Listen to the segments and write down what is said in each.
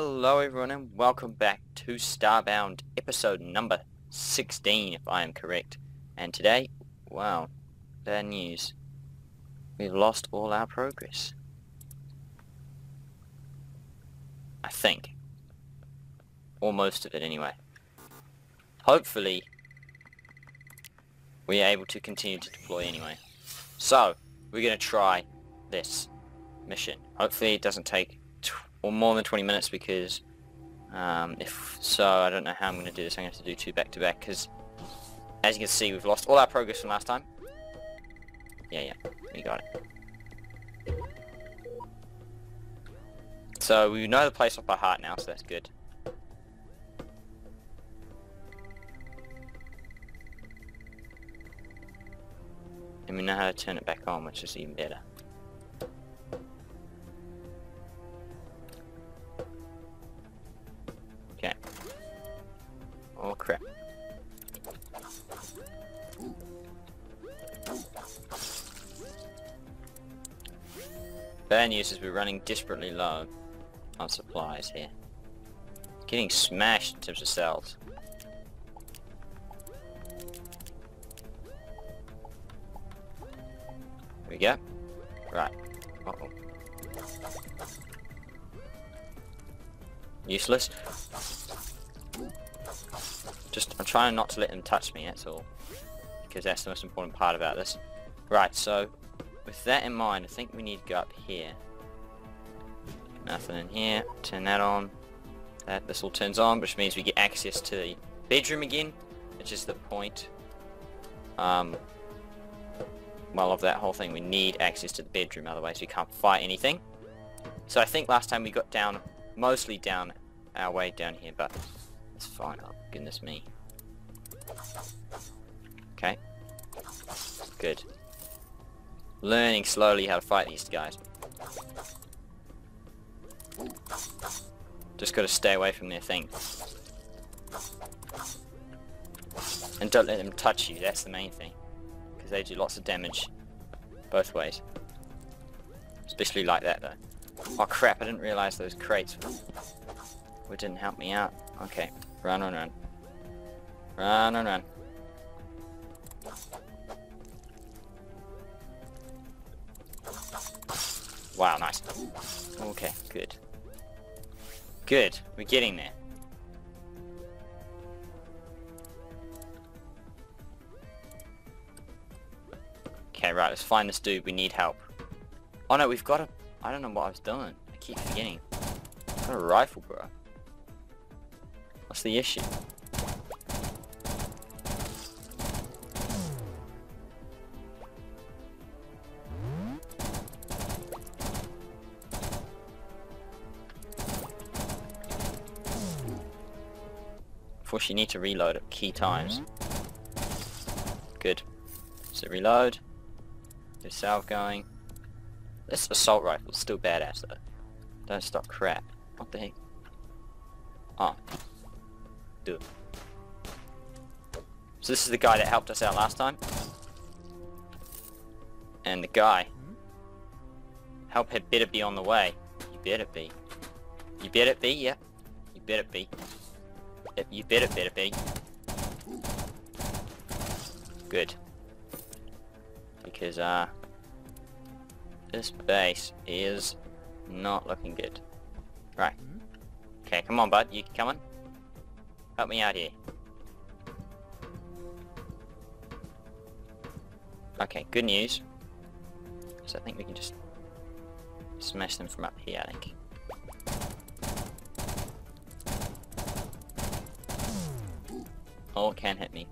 Hello everyone and welcome back to Starbound episode number 16 if I am correct. And today, wow, bad news. We've lost all our progress. I think. Or most of it anyway. Hopefully, we are able to continue to deploy anyway. So, we're going to try this mission. Hopefully it doesn't take or more than 20 minutes because um, if so, I don't know how I'm going to do this. I'm going to have to do two back to back because as you can see, we've lost all our progress from last time. Yeah, yeah, we got it. So we know the place off by heart now, so that's good. And we know how to turn it back on, which is even better. Bad news is we're running desperately low on supplies here. Getting smashed in terms of cells. We go. Right. Uh oh. Useless. Just, I'm trying not to let them touch me, that's all. Because that's the most important part about this. Right, so, with that in mind, I think we need to go up here. Nothing in here. Turn that on. That, this all turns on, which means we get access to the bedroom again, which is the point. Um, well, of that whole thing, we need access to the bedroom, otherwise we can't fight anything. So I think last time we got down, mostly down our way down here, but it's fine. Oh, goodness me. Okay. Good. Learning slowly how to fight these guys. Just gotta stay away from their thing. And don't let them touch you, that's the main thing. Because they do lots of damage. Both ways. Especially like that though. Oh crap, I didn't realise those crates would didn't help me out. Okay, run, run, run. Run, run, run. Wow, nice. Okay, good. Good, we're getting there. Okay, right, let's find this dude. We need help. Oh no, we've got a... I don't know what I was doing. I keep forgetting. Got a rifle, bro. What's the issue? Of course you need to reload at key times. Good. So reload. Get salve going. This assault rifle is still badass though. Don't stop crap. What the heck? Oh. Do it. So this is the guy that helped us out last time. And the guy. Help had better be on the way. You better be. You better be, yeah. You better be. You better better be. Good. Because, uh... This base is not looking good. Right. Okay, come on, bud. You coming? Help me out here. Okay, good news. So I think we can just smash them from up here, I think. Oh, it can hit me.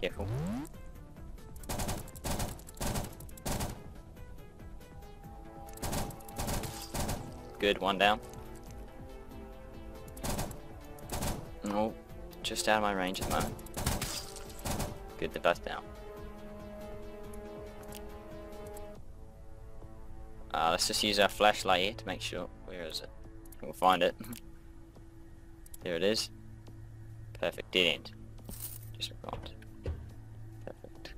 Careful. Good, one down. No, just out of my range at the moment. Good, they're both down. Uh, let's just use our flashlight here to make sure. Where is it? We'll find it. there it is. Perfect, dead end. Just robbed. Perfect.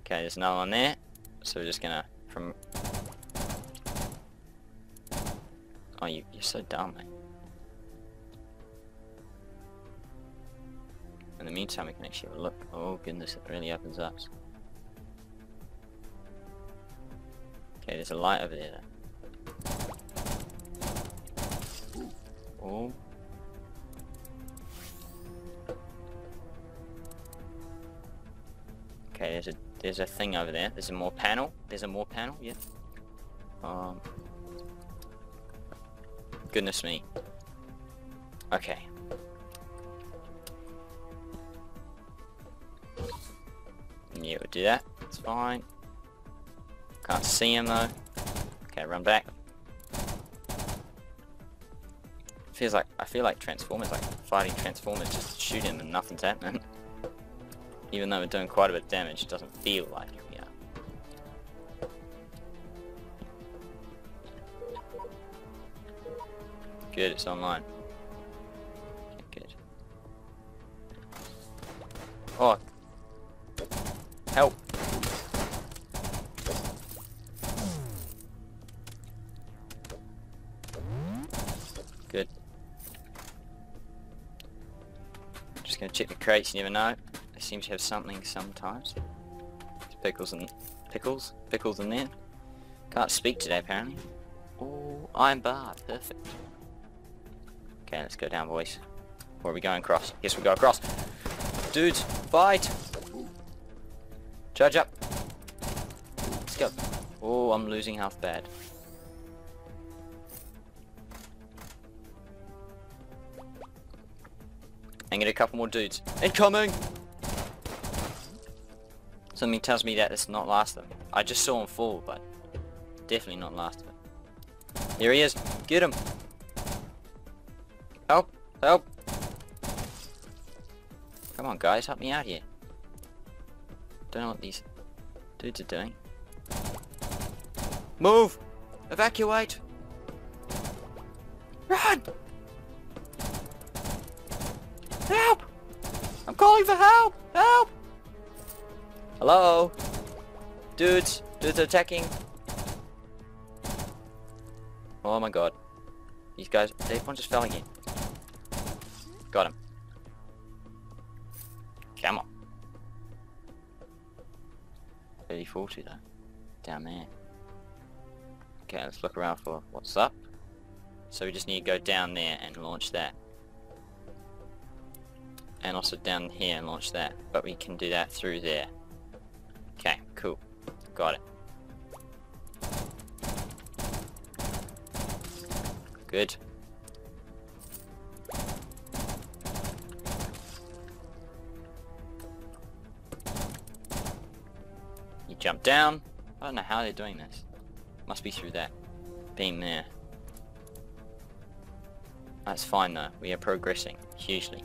Okay, there's another one there. So we're just gonna from Oh you you're so dumb mate. In the meantime we can actually look oh goodness it really opens up. Okay, there's a light over there though. Oh Okay, there's a there's a thing over there. There's a more panel. There's a more panel. Yeah. Um. Goodness me. Okay. Yeah, we'll do that. It's fine. Can't see him though. Okay, run back. Feels like I feel like Transformers, like fighting Transformers, just shoot him and nothing's happening. Even though we're doing quite a bit of damage, it doesn't feel like it. Good, it's online. Good. Oh. Help. Good. Just gonna check the crates, you never know. Seem to have something sometimes. Pickles and pickles? Pickles in there. Can't speak today apparently. Oh, I'm bar, perfect. Okay, let's go down boys. Where are we going across? Yes, we go across. Dudes, fight! Charge up! Let's go. Oh, I'm losing health bad. And get a couple more dudes. Incoming! Something tells me that it's not last of. I just saw him fall, but definitely not last of. Here he is. Get him! Help! Help! Come on guys, help me out here. Don't know what these dudes are doing. Move! Evacuate! Run! Help! I'm calling for help! Help! Hello? Dudes, dudes are attacking. Oh my god. These guys, everyone just fell again. Got him. Come on. 30, 40 though. Down there. Okay, let's look around for what's up. So we just need to go down there and launch that. And also down here and launch that. But we can do that through there. Got it. Good. You jump down. I don't know how they're doing this. Must be through that beam there. That's fine though. We are progressing hugely.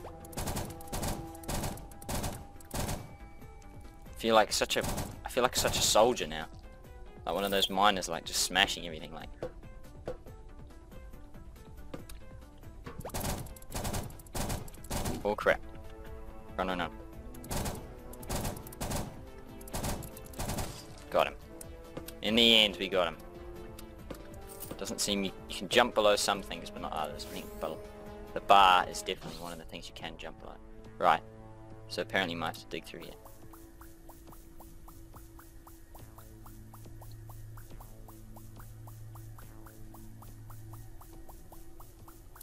Feel like such a I feel like such a soldier now. Like one of those miners like just smashing everything like Oh crap. Run run run. Got him. In the end we got him. Doesn't seem you, you can jump below some things but not others. I think the bar is definitely one of the things you can jump below. Right. So apparently you might have to dig through here.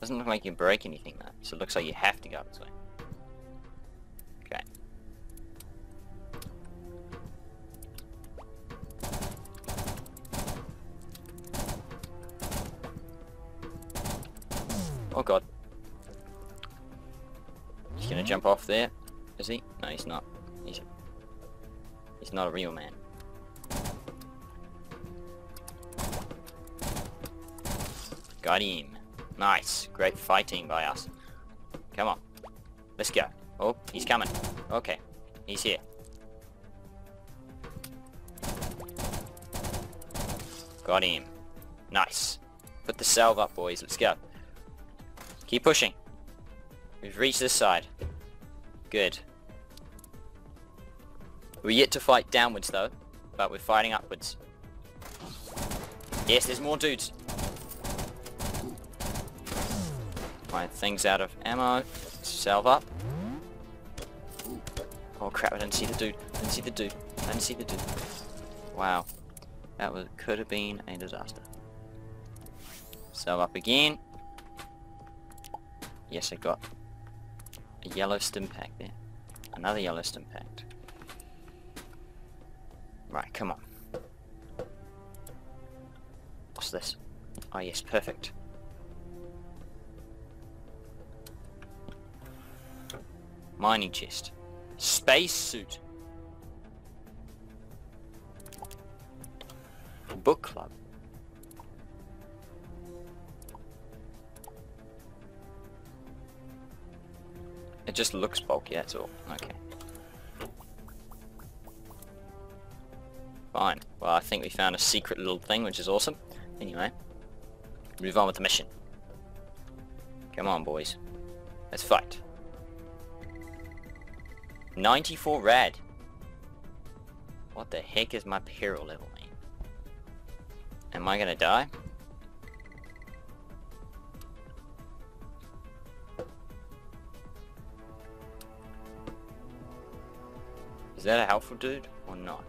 Doesn't look like you break anything though, so it looks like you have to go up this way. Okay. Oh god. He's gonna jump off there. Is he? No, he's not. He's he's not a real man. Got him. Nice. Great fighting by us. Come on. Let's go. Oh, he's coming. Okay. He's here. Got him. Nice. Put the salve up, boys. Let's go. Keep pushing. We've reached this side. Good. We're yet to fight downwards, though. But we're fighting upwards. Yes, there's more dudes. My thing's out of ammo. Salve up. Oh crap, I didn't see the dude. I didn't see the dude. I didn't see the dude. Wow. That was could have been a disaster. So up again. Yes, I got a yellow Stimpak there. Another yellow Stimpak. Right, come on. What's this? Oh yes, perfect. Mining chest. Space suit. Book club. It just looks bulky, that's all. Okay. Fine. Well, I think we found a secret little thing, which is awesome. Anyway, move on with the mission. Come on, boys. Let's fight. 94 red. What the heck is my peril level? Am I gonna die? Is that a helpful dude or not?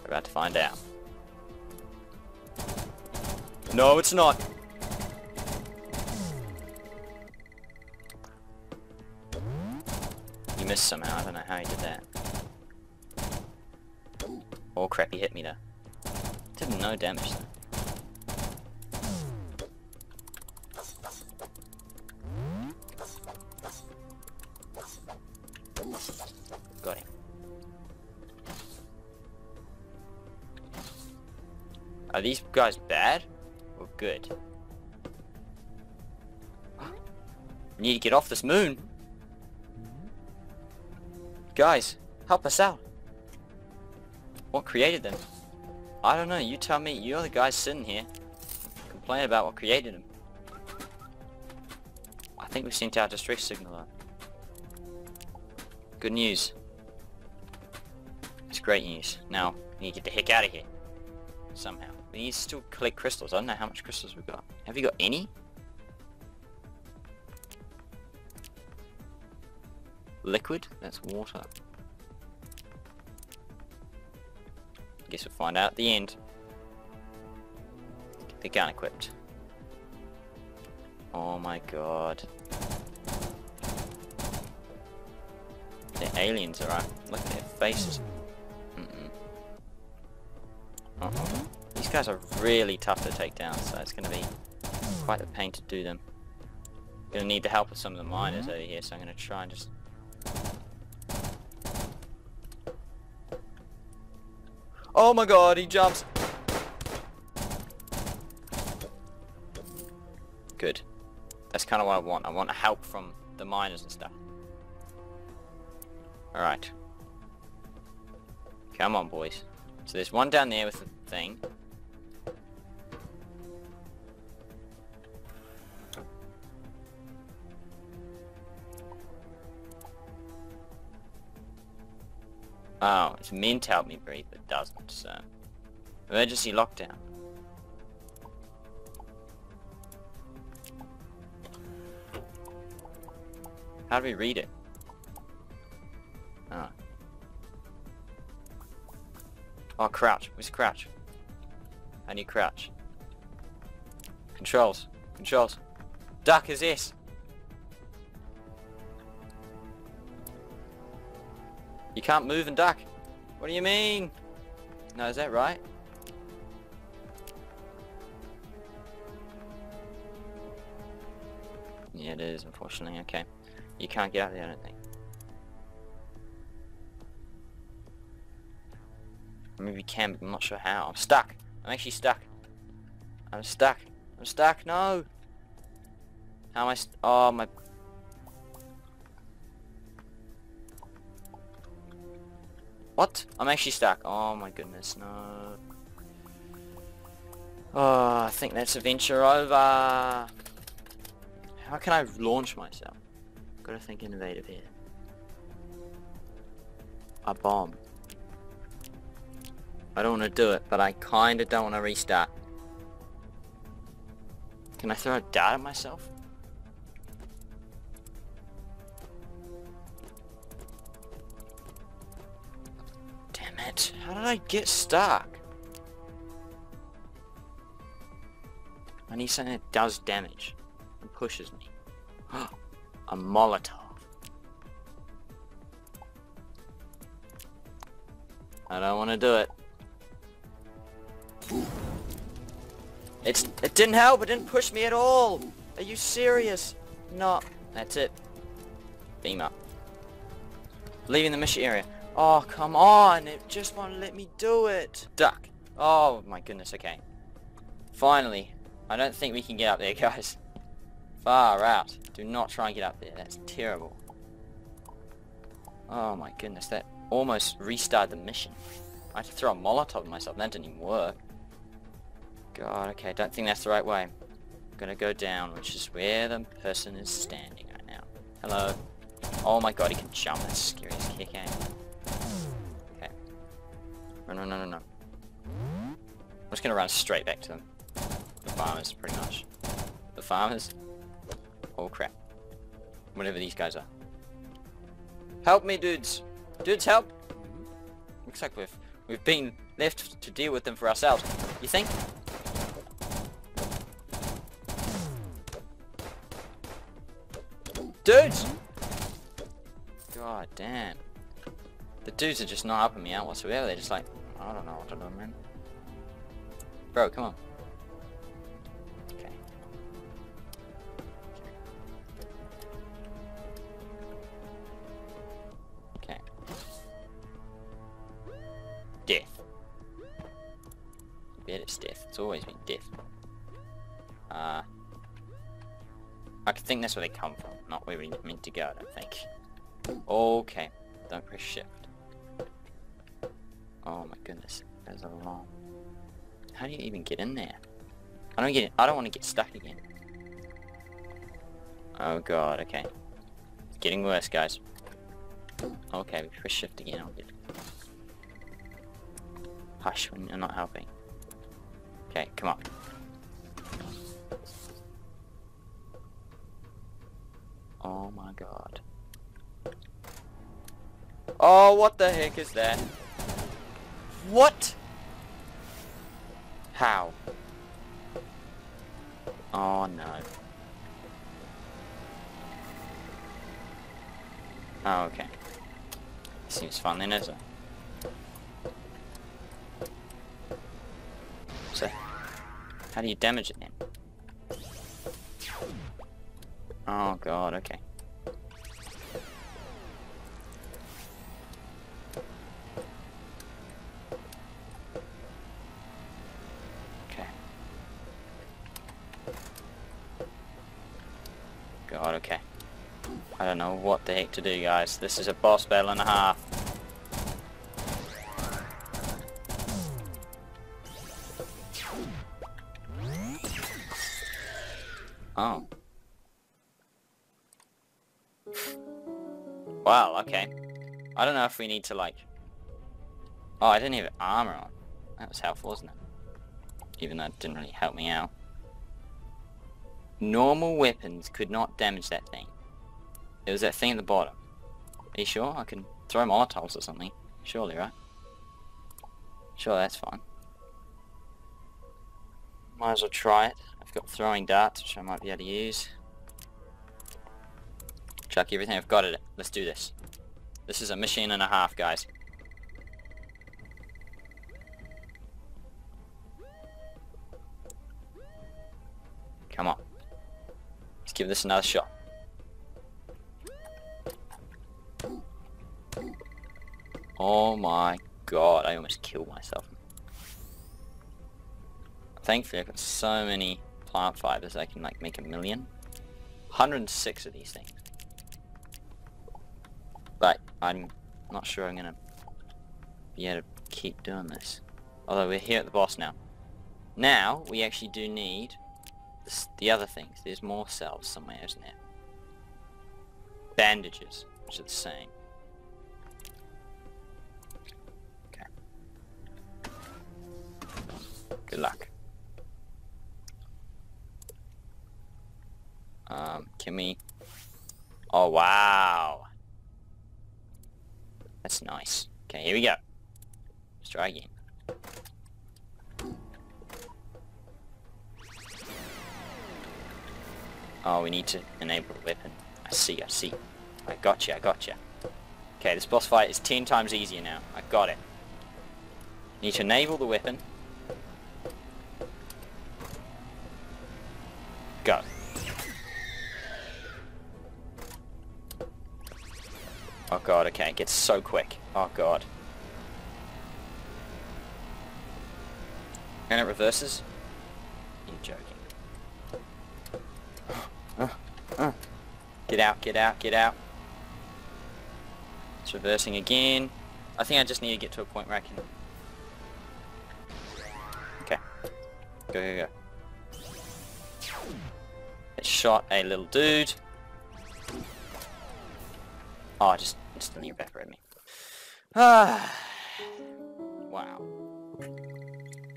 We're about to find out. No, it's not. Missed somehow. I don't know how he did that. Oh crap, he hit me there. Did no damage though. Got him. Are these guys bad? Or good? need to get off this moon. Guys, help us out. What created them? I don't know, you tell me. You're the guys sitting here. Complain about what created them. I think we sent out distress signal though. Good news. It's great news. Now, we need to get the heck out of here. Somehow. We need to still collect crystals. I don't know how much crystals we've got. Have you got any? Liquid? That's water. I Guess we'll find out at the end. Get the gun equipped. Oh my god. The aliens are right. Look at their faces. Mm -mm. Uh -oh. These guys are really tough to take down, so it's going to be quite a pain to do them. Gonna need the help of some of the miners over here, so I'm gonna try and just Oh my god, he jumps. Good. That's kind of what I want. I want help from the miners and stuff. Alright. Come on, boys. So there's one down there with the thing. Oh, it's meant to help me breathe, but doesn't, so... Emergency lockdown. How do we read it? Oh. Oh, crouch. Where's crouch? I need crouch. Controls. Controls. Duck is this. You can't move and duck. What do you mean? No, is that right? Yeah, it is, unfortunately. Okay. You can't get out of there, I don't think. Maybe you can, but I'm not sure how. I'm stuck. I'm actually stuck. I'm stuck. I'm stuck. No! How am I Oh, my What? I'm actually stuck. Oh my goodness, no. Oh, I think that's adventure over. How can I launch myself? Gotta think innovative here. A bomb. I don't want to do it, but I kinda don't want to restart. Can I throw a dart at myself? How did I get stuck? I need something that does damage and pushes me. a Molotov. I don't want to do it. It's it didn't help. It didn't push me at all. Are you serious? No. That's it. Beam up. Leaving the mission area. Oh, come on. It just won't let me do it. Duck. Oh, my goodness. Okay. Finally. I don't think we can get up there, guys. Far out. Do not try and get up there. That's terrible. Oh, my goodness. That almost restarted the mission. I had to throw a Molotov at myself. That didn't even work. God, okay. Don't think that's the right way. I'm gonna go down, which is where the person is standing right now. Hello. Oh my god, he can jump. That's scary as kick, eh? No, no, no, no, no. I'm just gonna run straight back to them. The farmers, pretty much. The farmers? Oh crap. Whatever these guys are. Help me, dudes! Dudes, help! Looks like we've, we've been left to deal with them for ourselves. You think? Dudes! God damn. The dudes are just not helping me out whatsoever. They're just like, I don't know what to do, man. Bro, come on. Okay. Okay. Death. I bet it's death. It's always been death. Uh... I think that's where they come from, not where we meant to go, I don't think. Okay, don't press shift. Oh my goodness, there's a long... How do you even get in there? I don't get. I don't want to get stuck again. Oh god. Okay. It's getting worse, guys. Okay, we press shift again. I'll get. Hush when you're not helping. Okay, come on. Oh my god. Oh, what the heck is that? What? How? Oh no. Oh, okay. Seems fun then, isn't it? So, how do you damage it then? Oh god. Okay. What the heck to do, guys. This is a boss battle and a half. Oh. Wow, okay. I don't know if we need to like... Oh, I didn't have armor on. That was helpful, wasn't it? Even though it didn't really help me out. Normal weapons could not damage that thing. It was that thing at the bottom. Are you sure? I can throw molotovs or something. Surely, right? Sure, that's fine. Might as well try it. I've got throwing darts, which I might be able to use. Chuck everything I've got it. Let's do this. This is a machine and a half, guys. Come on. Let's give this another shot. My god, I almost killed myself. Thankfully I've got so many plant fibers I can like make a million. 106 of these things. But I'm not sure I'm gonna be able to keep doing this. Although we're here at the boss now. Now, we actually do need this, the other things. There's more cells somewhere, isn't there? Bandages, which are the same. Good luck. Um, can we... Oh, wow. That's nice. Okay, here we go. Let's try again. Oh, we need to enable the weapon. I see, I see. I gotcha, I gotcha. Okay, this boss fight is 10 times easier now. I got it. Need to enable the weapon. Oh god, okay, it gets so quick. Oh god. And it reverses? You're joking. Get out, get out, get out. It's reversing again. I think I just need to get to a point where I can... Okay. Go, go, go. It shot a little dude. Oh, just instantly evaporated me. Ah. wow.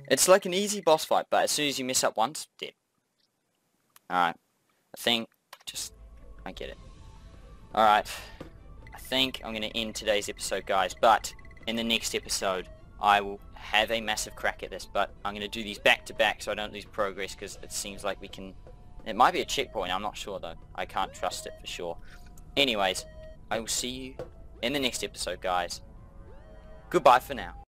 It's like an easy boss fight, but as soon as you mess up once, dead. Alright. I think, just, I get it. Alright. I think I'm going to end today's episode, guys, but in the next episode, I will have a massive crack at this, but I'm going to do these back to back so I don't lose progress, because it seems like we can... It might be a checkpoint, I'm not sure though. I can't trust it for sure. Anyways, I will see you in the next episode, guys. Goodbye for now.